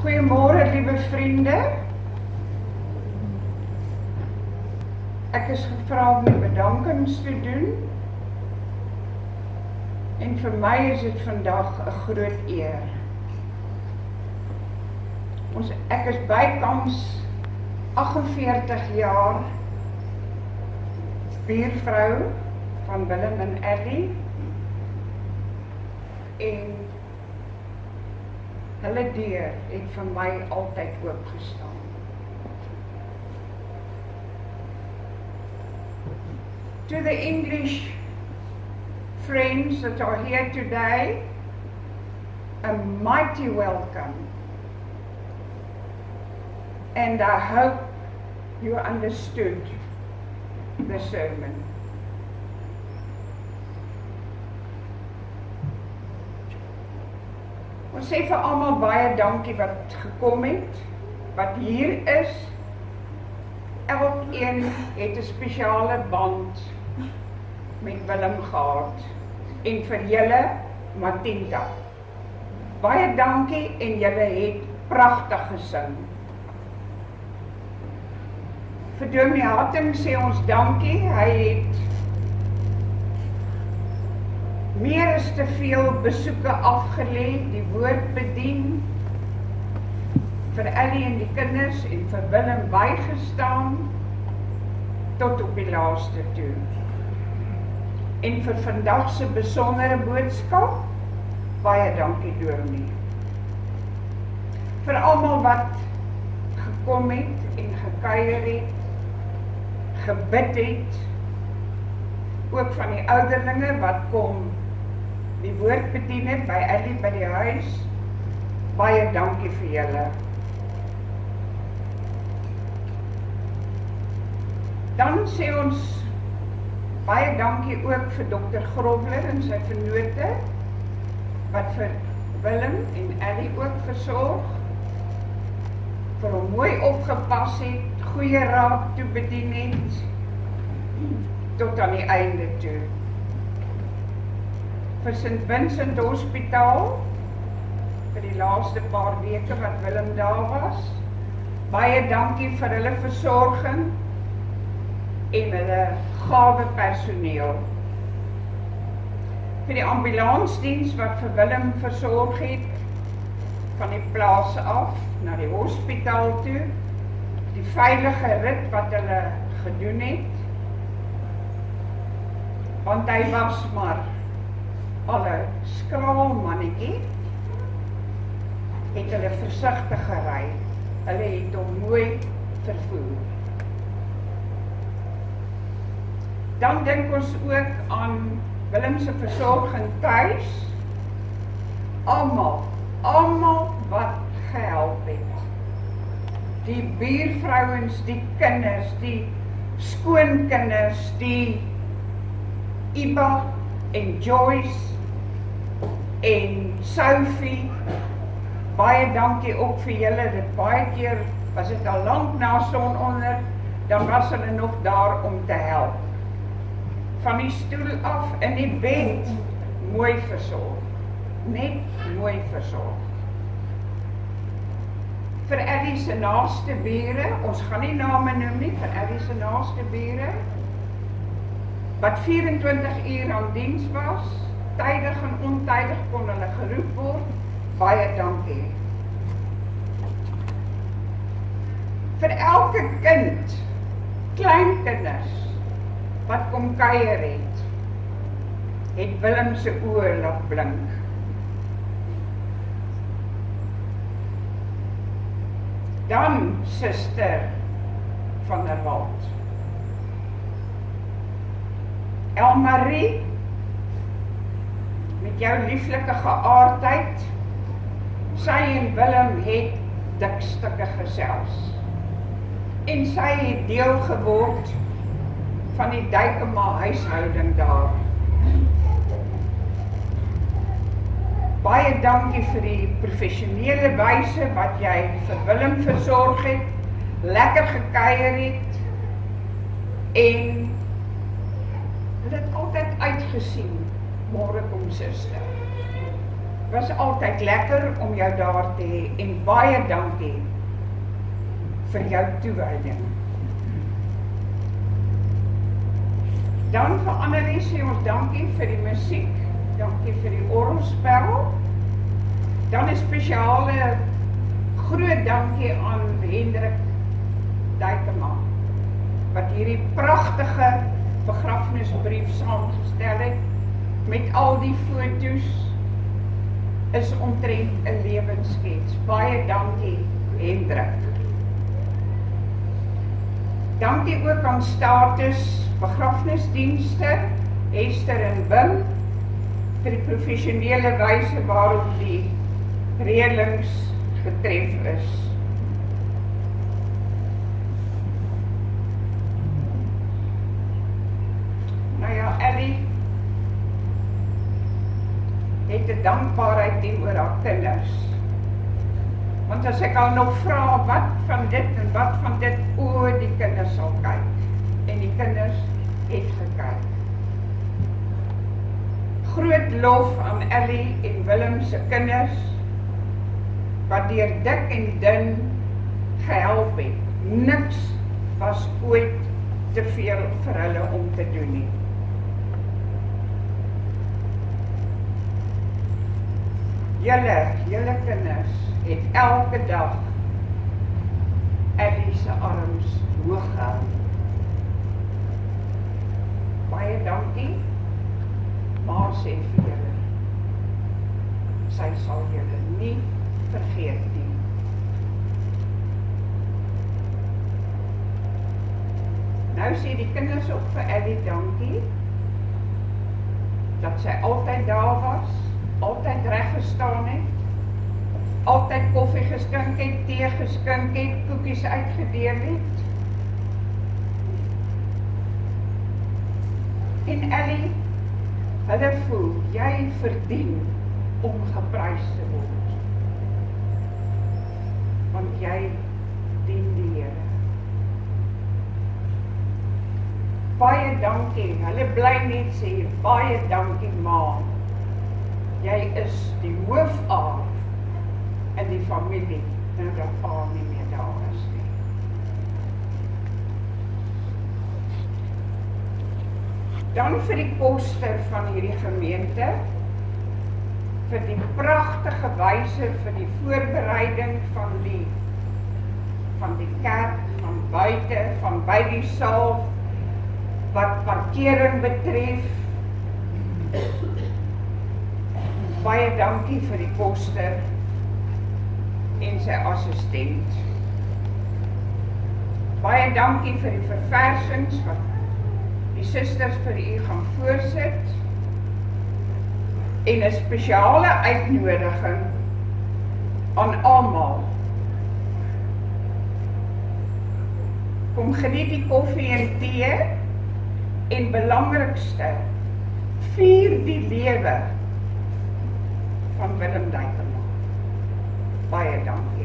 Goeiemôre liewe vriende. Ek is gevra om bedankings te doen. En vir my is dit vandag 'n groot eer. Ons ek is bykans 48 jaar buurvrou van Willem en Ellie en hulle deur het vir my altyd oop gestaan. To the English friends that are here today, a mighty welcome. And I hope you understood the sermon. Ons sê vir almal baie dankie wat gekom het, wat hier is. Elkeen het 'n spesiale band met Willem gehad en vir julle Matinda. Baie dankie en julle het pragtig gesing. Vir Dominee Harting sê ons dankie. Hy het meer as te veel besoeke afgelê, die woord bedien vir Ellie en die kinders en vir Willem bygestaan tot op die laaste toe. En vir vandag se besondere boodskap baie dankie Dominee. Vir almal wat gekom het en gekuier het, gebid het, ook van die ouderlinge wat kom die woord bedien het by Ellie by die huis. Baie dankie vir julle. Dan sê ons baie dankie ook vir dokter Grobler en sy vennote wat vir Willem en Ellie ook versorg vir hom mooi opgepas het, goeie raad toe bedien het tot aan die einde toe vir St Vincent Hospitaal vir die laaste paar weke wat Willem daar was. Baie dankie vir hulle versorging en hulle gawe personeel. Vir die ambulansdiens wat vir Willem versorg het van die plaas af na die hospitaal toe. Die veilige rit wat hulle gedoen het. Want hy was maar alle skraal mannetjie het hulle versigtig gery. Hulle het hom mooi vervoer. Dan dink ons ook aan Willem se versorging tuis. Almal, almal wat gehelp het. Die buurvrouens, die kinders, die skoonkinders, die Iba en Joyce en Sophie baie dankie ook vir julle. Dit baie keer was dit al lank na son onder dan was hulle nog daar om te help. Van die stoel af in die bed mooi versorg. Net mooi versorg. Vir Ellie se naaste bure ons gaan nie name noem nie vir Ellie se naaste bure wat 24 uur aan diens was tydig en ontydig kon hulle geroep word. Baie dankie. Vir elke kind, klein kinders wat kom kuier het, het Willem se oë laat blink. Dan suster van der Walt. Elmarie met jou lieflike geaardheid. Sy en Willem het dik stukke gesels. En sy het deel geword van die Duikema huishouding daar. Baie dankie vir die professionele wyse wat jy vir Willem versorg het. Lekker gekuier het en dit altyd uitgesien môre kom suster. Was altyd lekker om jou daar te hê en baie dankie vir jou toewyding. Dan vir Annelies sê ons dankie vir die musiek, dankie vir die orgelspel. Dan 'n spesiale groot dankie aan Hendrik Duykema wat hierdie pragtige begrafnisbrief saamgestel het met al die foto's is omtrent 'n lewensskets. Baie dankie Hendrik. Dankie ook aan Status Begrafnisdienste, Esther en Wim vir die professionele wyse waarop die reëlings getref is. Nou ja, Ellie het 'n dankbaarheid teenoor haar kinders. Want as ek al nog vra wat van dit en wat van dit oor die kinders sal kyk en die kinders het gekyk. Groot lof aan Ellie en Willem se kinders wat deur dik en dun gehelp het. Niks was ooit te veel vir hulle om te doen nie. Julle, julle kinders het elke dag Ellie se arms hoog gehou. Baie dankie. Maar sê vir julle. Sy sal julle nie vergeet nie. Nou sê die kinders ook vir Ellie dankie dat sy altyd daar was altyd reg gestaan het. Altyd koffie geskink het, tee geskink het, koekies uitgedeel het. En Ellie, hulle voel jy verdien om geprys te word. Want jy dien die Here. Baie dankie. Hulle bly net sê baie dankie ma jy is die hoofaar in die familie nou dat pa nie meer daar is nie. Dan vir die koster van hierdie gemeente vir die pragtige wyse vir die voorbereiding van die van die kerk van buite van by die saal wat parkering betref baie dankie vir die koster en sy assistent. Baie dankie vir die verversings wat die susters vir u gaan voorsit. En 'n spesiale uitnodiging aan almal. Kom geniet die koffie en tee en belangrikste vier die lewe van Willem Dijkema. Baie dankie.